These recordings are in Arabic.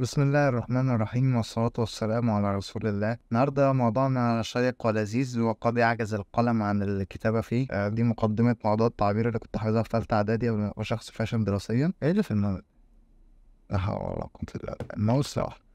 بسم الله الرحمن الرحيم والصلاة والسلام على رسول الله. النهاردة موضوعنا شيق ولذيذ وقد يعجز القلم عن الكتابة فيه. آه، دي مقدمة موضوع التعبير اللي كنت حافظها في تالتة إعدادي قبل ما أبقى شخص فاشل دراسيا. إيه اللي في الماوس؟ لا حول ولا قوة إلا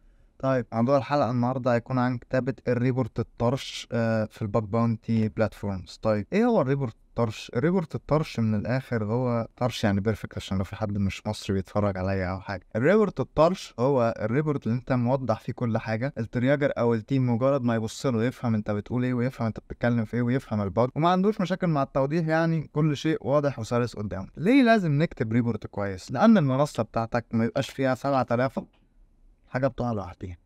طيب. موضوع الحلقة النهاردة هيكون عن كتابة ال report الطرش آه، في ال bug bounty platforms طيب إيه هو ال report الطرش ال report الطرش من الآخر هو طرش يعني perfect عشان لو في حد مش مصري بيتفرج عليا أو حاجة. ال report الطرش هو ال report اللي أنت موضح فيه كل حاجة. ال triager أو ال team مجرد ما يبص له يفهم أنت بتقول إيه ويفهم أنت بتتكلم في إيه ويفهم ال bug وما عندوش مشاكل مع التوضيح يعني كل شيء واضح وسلس قدامه ليه لازم نكتب report كويس؟ لأن المنصة بتاعتك ما يبقاش فيها 7000 حاجة بتقع لوحدها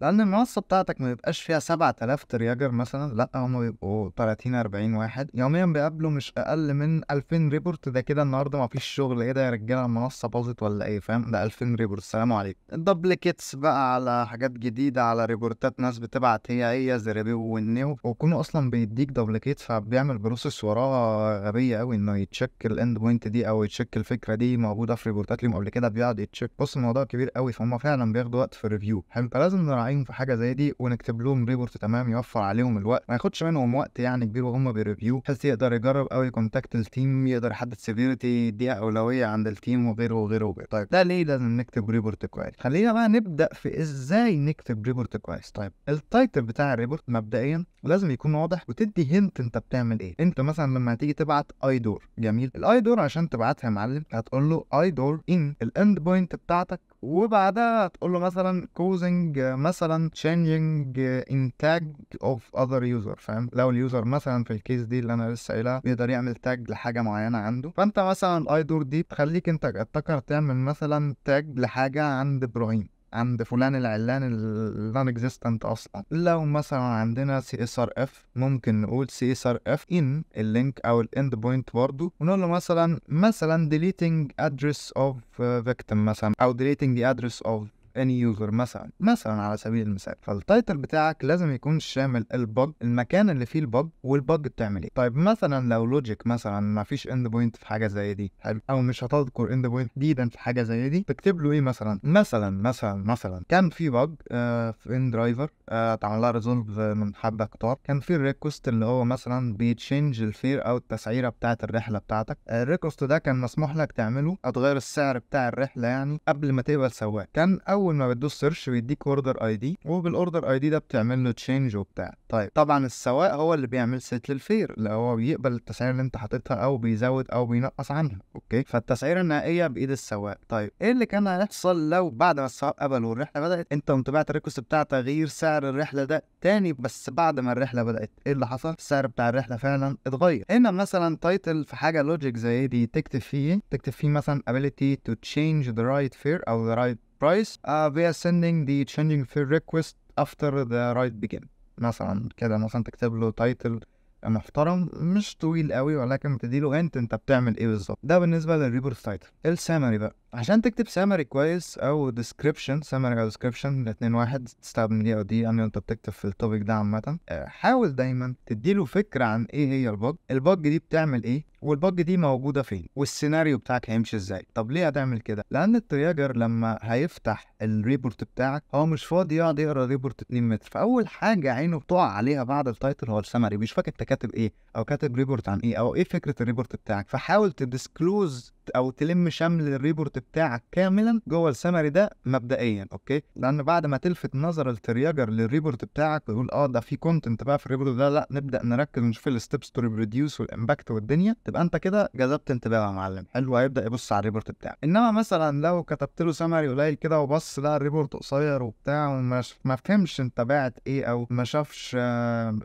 لأن المنصة بتاعتك ما بيبقاش فيها 7000 triager مثلا لأ هم بيبقوا 30 40 واحد. يوميا بيقابلوا مش أقل من 2000 report. ده كده النهارده ما فيش شغل. إيه ده يا رجالة؟ المنصة باظت ولا إيه؟ فاهم؟ ده 2000 report. السلام عليكم. duplicates بقى على حاجات جديدة على ريبورتات ناس بتبعت هي هي زي ريبيو والنيو. ويكونوا أصلا بيديك duplicate فبيعمل process وراها غبية قوي إنه ي check ال endpoint دي أو ي check الفكرة دي موجودة في ريبورتات ليهم قبل كده بيقعد ي check. بص الموضوع كبير قوي فهم فعلا بياخدوا وقت في ال review فلازم نراعيهم في حاجة زي دي ونكتب لهم report تمام يوفر عليهم الوقت ما ياخدش منهم وقت يعني كبير وهم بي review بحيث يقدر يجرب أو ي contact ال team يقدر يحدد severity يديها أولوية عند ال team وغيره وغيره وغيره. طيب ده ليه لازم نكتب report كويس؟ خلينا بقى نبدأ في إزاي نكتب report كويس. طيب ال title بتاع ال report مبدئيا لازم يكون واضح وتدي hint أنت بتعمل إيه. أنت مثلا لما هتيجي تبعت IDOR جميل. ال IDOR عشان تبعتها يا معلم هتقول له IDOR in ال endpoint بتاعتك وبعدها تقول له مثلا causing مثلا changing in tag of other user فاهم؟ لو ال user مثلا في ال case دي اللي أنا لسه قايلها بيقدر يعمل tag لحاجة معينة عنده. فأنت مثلا ال IDOR دي تخليك أنت تفتكر تعمل مثلا tag لحاجة عند إبراهيم. عند فلان العلان ال non existent أصلا. لو مثلا عندنا CSRF ممكن نقول CSRF in ال link أو ال endpoint برضه ونقول له مثلا مثلا deleting address of uh, victim مثلا أو deleting the address of any user مثلا مثلا على سبيل المثال. فال title بتاعك لازم يكون شامل ال bug المكان اللي فيه ال bug وال bug بتعمل إيه. طيب مثلا لو logic مثلا ما فيش endpoint في حاجة زي دي حلو. أو مش هتذكر endpoint جديدا في حاجة زي دي تكتب له إيه مثلا؟ مثلا مثلا مثلا. كان في bug آه في inDriver آه اتعمل لها resolve من حبة كتار. كان في ال request اللي هو مثلا بي change ال fare أو التسعيرة بتاعه الرحلة بتاعتك. آه ال request ده كان مسموح لك تعمله هتغير السعر بتاع الرحلة يعني قبل ما تقبل سواق. كان أول ما بتدوس search بيديك order ID وبال order ID ده بتعمل له change وبتاع. طيب طبعا السواق هو اللي بيعمل set لل fare اللي هو بيقبل التسعيره اللي انت حاططها أو بيزود أو بينقص عنها okay؟ فالتسعيرة النهائية بإيد السواق. طيب إيه اللي كان هيحصل لو بعد ما السواق قبل والرحلة بدأت أنت قمت بعت ال request بتاع تغيير سعر الرحلة ده تاني بس بعد ما الرحلة بدأت إيه اللي حصل؟ السعر بتاع الرحلة فعلا اتغير. هنا مثلا title في حاجة logic زي دي تكتب فيه تكتب فيه مثلا ability to change the ride fare أو the right price uh, via sending the changing fare request after the right begin مثلا كده مثلا تكتب له تايتل محترم مش طويل قوي ولكن بتديله انت انت بتعمل إيه بالظبط. ده بالنسبة لل report title ال summary بقى. عشان تكتب summary كويس أو description summary أو description الاتنين واحد تستخدم دي أو دي يعني انت بتكتب في ال topic ده عامة. حاول دايما تديله فكرة عن إيه هي ال bug ال bug دي بتعمل إيه؟ وال bug دي موجودة فين؟ والسيناريو بتاعك هيمشي إزاي؟ طب ليه هتعمل كده؟ لأن ال triager لما هيفتح ال report بتاعك هو مش فاضي يقعد يقرأ report 2 متر. فأول حاجة عينه بتقع عليها بعد ال title هو السمري مش فاكر كاتب إيه أو كاتب report عن إيه أو إيه فكرة ال report بتاعك؟ فحاول ت disclose أو تلم شمل ال report بتاعك كاملا جوه السمري ده مبدئيا okay؟ لأن بعد ما تلفت نظر ال triager لل report بتاعك ويقول آه ده في content بقى في ال report ده لا نبدأ نركز ونشوف ال steps to reproduce وال impact والدنيا تبقى أنت كده جذبت انتباهه يا معلم. حلو هيبدأ يبص على ال report بتاعك. إنما مثلا لو كتبت له سمري قليل كده وبص لا ال report قصير وبتاع وما ما فهمش أنت باعت إيه أو ما شافش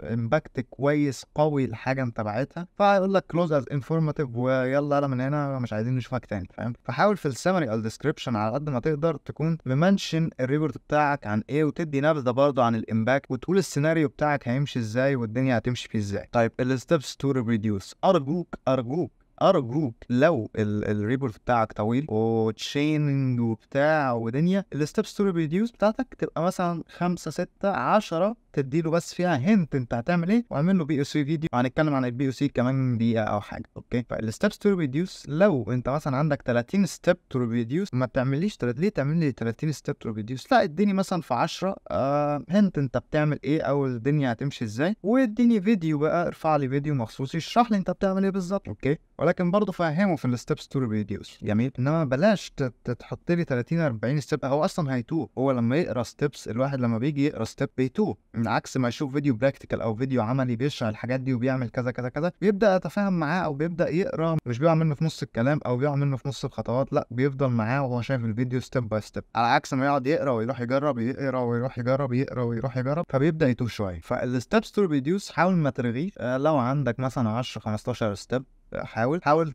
impact كويس قوي لحاجة أنت باعتها فهيقول لك close as informative ويلا أنا من هنا مش عايزين نشوفك تاني فاهم؟ فحاول في السمري أو ال description على قد ما تقدر تكون م mention ال report بتاعك عن إيه وتدي نبذة برضه عن ال impact وتقول السيناريو بتاعك هيمشي إزاي والدنيا هتمشي فيه إزاي. طيب ال steps to reproduce أرجوك أرجوك. ارجوك لو ال report بتاعك طويل و chaining وبتاع ودنيا ال steps to reproduce بتاعتك تبقى مثلا 5 6 10 تديله بس فيها hint انت هتعمل إيه واعمل له POC فيديو وهنتكلم عن ال POC كمان دقيقة أو حاجة okay؟ فال steps to reproduce لو انت مثلا عندك 30 step to reproduce ما تعمليش ليه تعمل لي 30 step to reproduce لا اديني مثلا في 10 آه hint انت بتعمل إيه أو الدنيا هتمشي إزاي واديني فيديو بقى ارفع لي فيديو مخصوص يشرح لي انت بتعمل إيه بالظبط okay؟ ولكن برضه فهمه في ال steps to reproduce جميل. إنما بلاش تحط لي 30 40 step هو أصلا هيتوه هو لما يقرأ steps الواحد لما بيجي يقرأ step بيتوه عكس ما يشوف فيديو practical أو فيديو عملي بيشرح الحاجات دي وبيعمل كذا كذا كذا بيبدأ يتفاهم معاه أو بيبدأ يقرأ. مش بيقع منه في نص الكلام أو بيقع منه في نص الخطوات لأ بيفضل معاه وهو شايف الفيديو step by step على عكس ما يقعد يقرأ ويروح يجرب يقرأ ويروح يجرب يقرأ ويروح يجرب فبيبدأ يتوه شوية. فال steps to reproduce حاول ما ترغيش. آه، لو عندك مثلا 10 15 step حاول حاول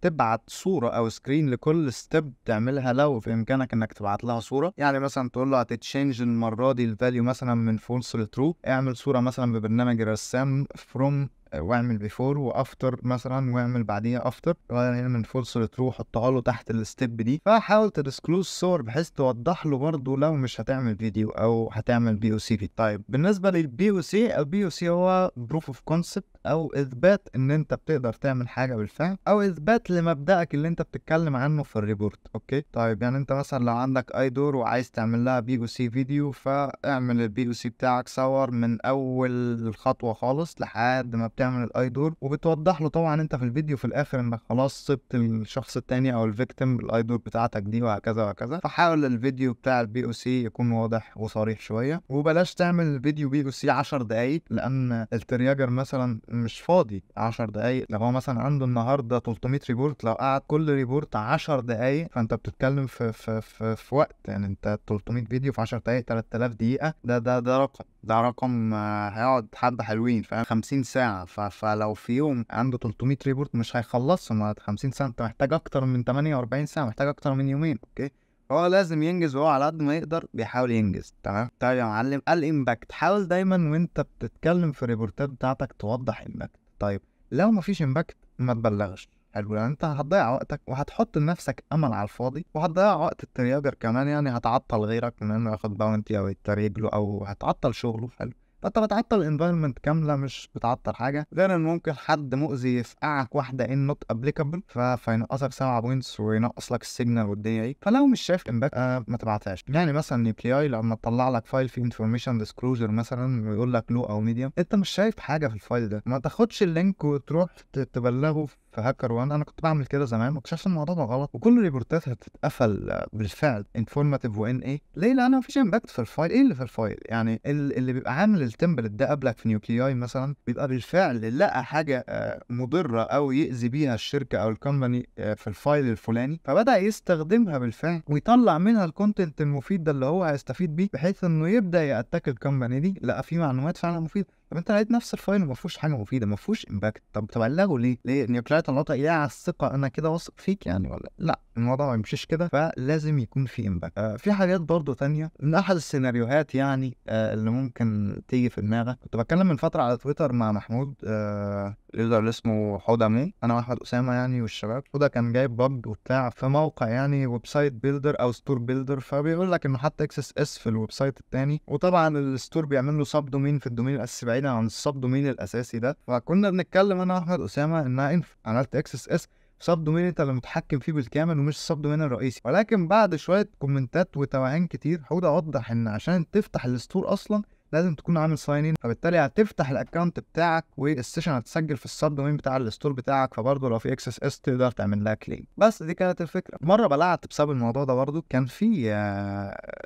تبعت صورة أو screen لكل step تعملها لو في إمكانك إنك تبعت لها صورة. يعني مثلا تقول له هت change المرة دي ال value مثلا من false ل true اعمل صورة مثلا ببرنامج الرسام from واعمل before و after مثلا واعمل بعديها after غير هنا من false ل true حطها له تحت ال step دي. فحاول ت disclose صور بحيث توضح له برضه لو مش هتعمل فيديو أو هتعمل POC طيب بالنسبة لل POC ال POC هو proof of concept أو إثبات إن أنت بتقدر تعمل حاجة بالفعل أو إثبات لمبدأك اللي أنت بتتكلم عنه في ال report okay؟ طيب يعني أنت مثلا لو عندك IDOR وعايز تعمل لها POC فيديو فاعمل ال POC بتاعك صور من أول الخطوه خالص لحد ما بتعمل ال IDOR وبتوضح له طبعا أنت في الفيديو في الآخر إنك خلاص صبت الشخص التاني أو ال victim ال IDOR بتاعتك دي وهكذا وهكذا. فحاول الفيديو بتاع ال POC يكون واضح وصريح شوية. وبلاش تعمل فيديو POC 10 دقايق لأن ال triager مثلا مش فاضي 10 دقايق. لو هو مثلا عنده النهارده 300 report لو قعد كل report 10 دقايق فأنت بتتكلم في في في, في وقت. يعني أنت 300 فيديو في 10 دقايق 3000 دقيقة ده ده ده رقم ده رقم آه، هيقعد حبة حلوين فاهم؟ 50 ساعة. فلو في يوم عنده 300 report مش هيخلصهم 50 ساعه انت محتاج أكتر من 48 ساعة محتاج أكتر من يومين okay؟ هو لازم ينجز وهو على قد ما يقدر بيحاول ينجز تمام؟ طيب يا معلم ال impact حاول دايما وانت بتتكلم في الريبورتات بتاعتك توضح impact طيب لو مفيش impact ما تبلغش. حلو لأن انت هتضيع وقتك وهتحط لنفسك أمل على الفاضي وهتضيع وقت ال triager كمان يعني هتعطل غيرك من إنه ياخد bounty أو يتريج له أو هتعطل شغله حلو؟ فأنت بتعطل environment كاملة مش بتعطل حاجة. غير إن ممكن حد مؤذي يفقعك واحدة N not applicable فينقصك 7 points وينقص لك ال signal والدنيا دي. فلو مش شايف impact آه ما تبعتهاش. يعني مثلا Nuclei لما تطلع لك file فيه information disclosure مثلا ويقول لك low أو medium أنت مش شايف حاجة في ال file ده. ما تاخدش ال link وتروح تبلغه HackerOne أنا كنت بعمل كده زمان واكتشفت الموضوع ده غلط وكل الريبورتات هتتقفل بالفعل informative و N/A ليه؟ لأن مفيش impact في ال file إيه اللي في ال file يعني اللي بيبقى عامل ال template ده قبلك في Nuclei مثلا بيبقى بالفعل لقى حاجة آه، مضرة أو يأذي بيها الشركة أو ال company آه، في ال file الفلاني. فبدأ يستخدمها بالفعل ويطلع منها ال content المفيد ده اللي هو هيستفيد بيه بحيث إنه يبدأ ي attack ال company دي. لقى فيه معلومات فعلا مفيدة. طب انت لقيت نفس ال file ما فيهوش حاجة مفيدة ما فيهوش impact طب تبلغه ليه؟ ليه؟ Nuclei طلعتها إيه على الثقة أنا كده واثق فيك يعني ولا لأ الموضوع ما يمشيش كده فلازم يكون في impact آه في حاجات برضو تانية. من أحد السيناريوهات يعني آه اللي ممكن تيجي في دماغك. كنت بتكلم من فترة على تويتر مع محمود آه اللي اسمه حوده مي. أنا واحمد أسامة يعني والشباب. حوده كان جايب bug وبتاع في موقع يعني website builder أو store builder فبيقول لك إنه حط XSS في ال website التاني. وطبعا ال store بيعمل له subdomain في ال domain الأساسي بعيدا عن ال subdomain الأساسي ده. فكنا بنتكلم أنا واحمد أسامة إنها ينفع عملت XSS subdomain انت اللي متحكم فيه بالكامل ومش ال subdomain الرئيسي. ولكن بعد شوية comment ات وتوهان كتير حوده وضح إن عشان تفتح ال store أصلا لازم تكون عامل sign in فبالتالي هتفتح ال account بتاعك وال session هتسجل في ال subdomain بتاع ال store بتاعك. فبرضه لو في XSS تقدر تعمل لها claim بس دي كانت الفكرة. مرة بلعت بسبب الموضوع ده برضه. كان في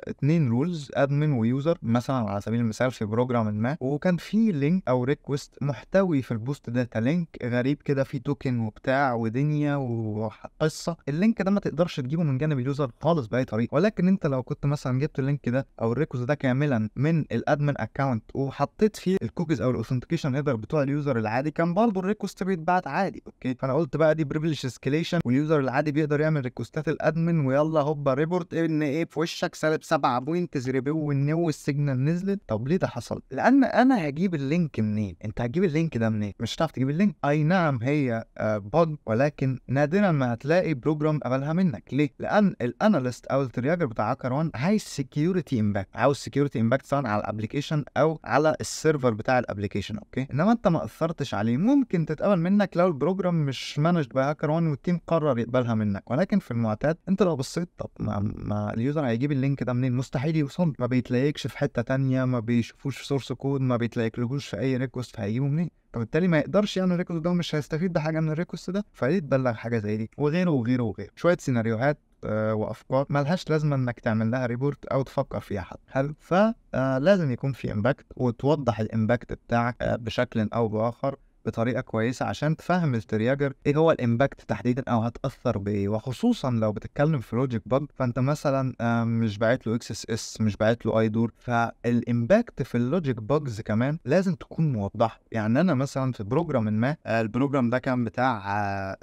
اتنين roles admin و user مثلا على سبيل المثال في program ما. وكان في link أو request محتوي في ال post ده. ك link غريب كده فيه token وبتاع ودنيا وقصة. ال link ده ما تقدرش تجيبه من جانب ال user خالص بأي طريقة. ولكن أنت لو كنت مثلا جبت ال link ده أو ال request ده كاملا من ال admin admin account وحطيت فيه الكوكيز أو ال authentication header بتوع ال user العادي كان برضه ال request بيتبعت عادي okay فأنا قلت بقى دي privilege escalation وال user العادي بيقدر يعمل request ات ال admin ويلا هوبا report N/A في وشك سالب 7 point زريبو والنيو ال signal نزلت طب ليه ده حصل؟ لأن أنا هجيب ال link منين؟ أنت هتجيب ال link ده منين؟ مش هتعرف تجيب ال link أي نعم هي bug ولكن نادرا ما هتلاقي program قبلها منك ليه؟ لأن ال analyst أو ال triager بتاع HackerOne عايز security impact عاوز security impact سواء على ال application أو على ال server بتاع ال application okay؟ إنما أنت ما اثرتش عليه. ممكن تتقبل منك لو ال program مش managed by HackerOne وال team قرر يقبلها منك. ولكن في المعتاد أنت لو بصيت طب ما, ما ال user هيجيب ال link ده منين؟ مستحيل يوصل. ما بيتلاقيكش في حتة تانية ما بيشوفوش source code ما بيتلاقيلهوش في أي request فهيجيبه منين؟ فبالتالي ما يقدرش يعمل ال request ده ومش هيستفيد بحاجة من ال request ده فليه تبلغ حاجة زي دي؟ وغيره وغيره وغيره. شوية سيناريوهات وأفكار ملهاش لازمة إنك تعمل لها report أو تفكر فيها حتى. حلو فلازم يكون في impact وتوضح ال impact بتاعك آه بشكل أو بآخر بطريقة كويسة عشان تفهم ال triager إيه هو ال impact تحديدا أو هتأثر بإيه. وخصوصا لو بتتكلم في logic bug فأنت مثلا مش باعت له XSS مش باعت له IDOR. فال impact في ال logic bugs كمان لازم تكون موضحة. يعني أنا مثلا في program ما ال program ده كان بتاع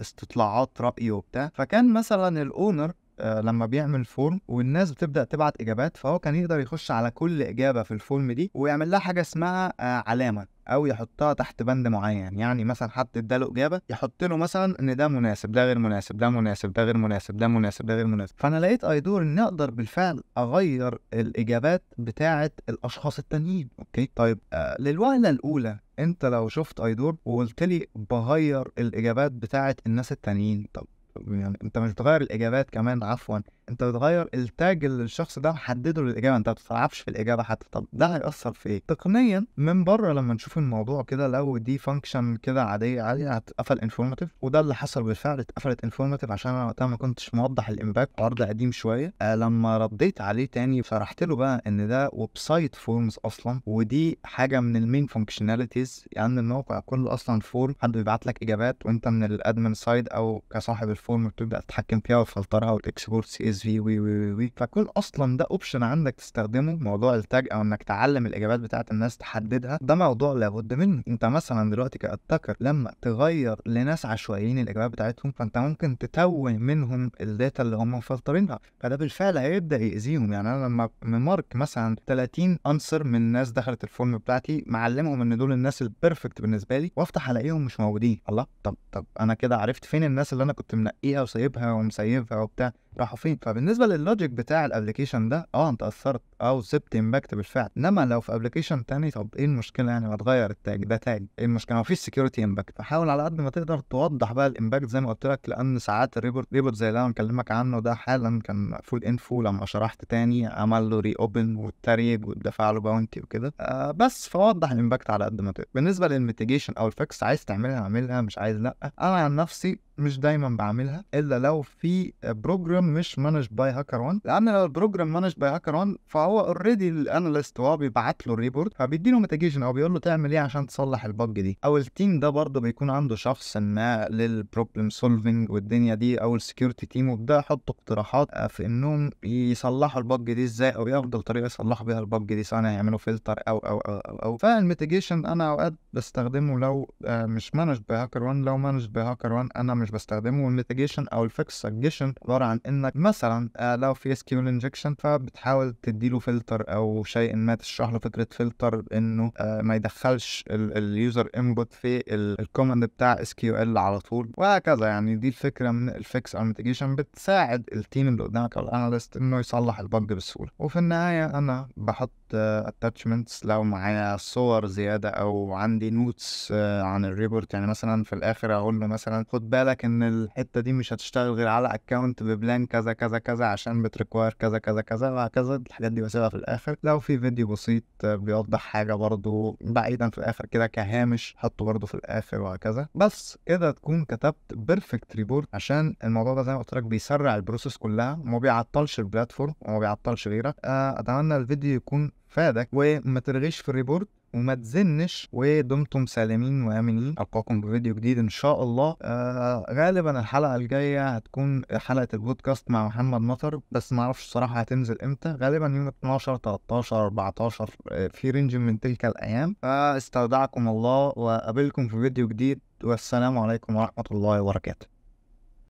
استطلاعات رأي وبتاع. فكان مثلا ال owner لما بيعمل form والناس بتبدأ تبعت إجابات فهو كان يقدر يخش على كل إجابة في ال form دي ويعمل لها حاجة اسمها علامة أو يحطها تحت بند معين. يعني مثلا حد اداله إجابة يحط له مثلا إن ده مناسب ده غير مناسب ده مناسب ده غير مناسب ده مناسب ده غير مناسب. فأنا لقيت IDOR اني أقدر بالفعل أغير الإجابات بتاعه الأشخاص التانيين. okay؟ طيب آه للوهلة الأولى أنت لو شفت IDOR وقلت لي بغير الإجابات بتاعه الناس التانيين طب يعني أنت مش بتغير الإجابات كمان عفوا. أنت بتغير ال tag اللي الشخص ده محدده للإجابة أنت ما بتلعبش في الإجابة حتى. طب ده هيأثر في إيه؟ تقنيا من بره لما نشوف الموضوع كده لو دي function كده عادية عادية هتقفل informative وده اللي حصل بالفعل اتقفلت informative عشان أنا وقتها ما كنتش موضح ال impact عرض قديم شوية. آه لما رديت عليه تاني شرحت له بقى إن ده website forms أصلا. ودي حاجة من ال main functionalities يعني الموقع كله أصلا form حد بيبعت لك إجابات وأنت من ال admin side أو كصاحب ال form بتبدأ تتحكم فيها وتفلترها وت export CSV وي وي وي فكون أصلا ده option عندك تستخدمه موضوع ال tag أو إنك تعلم الإجابات بتاعت الناس تحددها ده موضوع لابد منه. أنت مثلا دلوقتي ك attacker لما تغير لناس عشوائيين الإجابات بتاعتهم فأنت ممكن تتوه منهم ال data اللي هم مفلترينها. فده بالفعل هيبدأ يأذيهم. يعني أنا لما م mark مثلا 30 answer من ناس دخلت ال form بتاعتي معلمهم إن دول الناس ال perfect بالنسبة لي وأفتح ألاقيهم مش موجودين. الله! طب طب أنا كده عرفت فين الناس اللي أنا كنت منقيها وسايبها ومسيبها وبتاع؟ راحوا فين فبالنسبة لل logic بتاع ال application ده آه أنت أثرت آه وسبت impact بالفعل. إنما لو في application تاني طب إيه المشكلة يعني؟ ما تغير ال tag ده tag. إيه المشكلة؟ ما فيش security impact فحاول على قد ما تقدر توضح بقى ال impact زي ما قلت لك لأن ساعات ال report report زي اللي أنا مكلمك عنه ده حالا كان قفل info لما شرحت تاني عمل له reopen وات triage واتدفع له bounty وكده. آه بس فوضح ال impact على قد ما تقدر. بالنسبة لل mitigation أو ال fix عايز تعملها اعملها مش عايز لأ. أنا عن نفسي مش دايما بعملها إلا لو في program مش managed by Hacker 1 لأن لو ال program managed by Hacker 1 فهو already ال analyst وهو بيبعت له ال report فبيدي له mitigation أو بيقول له تعمل إيه عشان تصلح ال bug دي أو ال team ده برضه بيكون عنده شخص ما لل problem solving والدنيا دي أو ال security team وبدا يحط اقتراحات في إنهم يصلحوا ال bug دي إزاي أو افضل طريقة يصلحوا بيها ال bug دي سواء يعملوا فلتر أو أو أو أو, أو. فال mitigation أنا أوقات بستخدمه لو مش managed by Hacker 1 لو managed by Hacker 1 أنا مش بستخدمه. وال mitigation أو ال fix suggestion عبارة عن إنك مثلا آه لو في SQL injection فبتحاول تديله فلتر أو شيء ما تشرح له فكرة فلتر إنه آه ما يدخلش ال user input في ال command بتاع SQL على طول. وهكذا يعني دي الفكرة من ال fix أو ال mitigation بتساعد ال team اللي قدامك أو ال analyst إنه يصلح ال bug بسهولة. وفي النهاية أنا بحط attachments لو معايا صور زيادة أو عندي notes عن ال report يعني مثلا في الآخر أقول له مثلا خد بالك إن الحتة دي مش هتشتغل غير على account ب plan كذا كذا كذا عشان بت require كذا كذا كذا وهكذا. الحاجات دي بسيبها في الآخر. لو في فيديو بسيط بيوضح حاجة برضو بعيدا في الآخر كده كهامش حطه برضو في الآخر وهكذا. بس كده تكون كتبت perfect report عشان الموضوع ده زي ما قلت لك بيسرع ال process كلها وما بيعطلش ال platform وما بيعطلش غيرك. أتمنى الفيديو يكون فادك وما ترغيش في ال report وما تزنش. ودمتم سالمين وآمنين. ألقاكم بفيديو جديد إن شاء الله. آه غالبا الحلقة الجاية هتكون حلقة البودكاست مع محمد مطر بس ما أعرفش الصراحة هتنزل إمتى. غالبا يوم 12 13 14 آه، في رينج من تلك الأيام. فاستودعكم الله وأقابلكم في فيديو جديد. والسلام عليكم ورحمة الله وبركاته.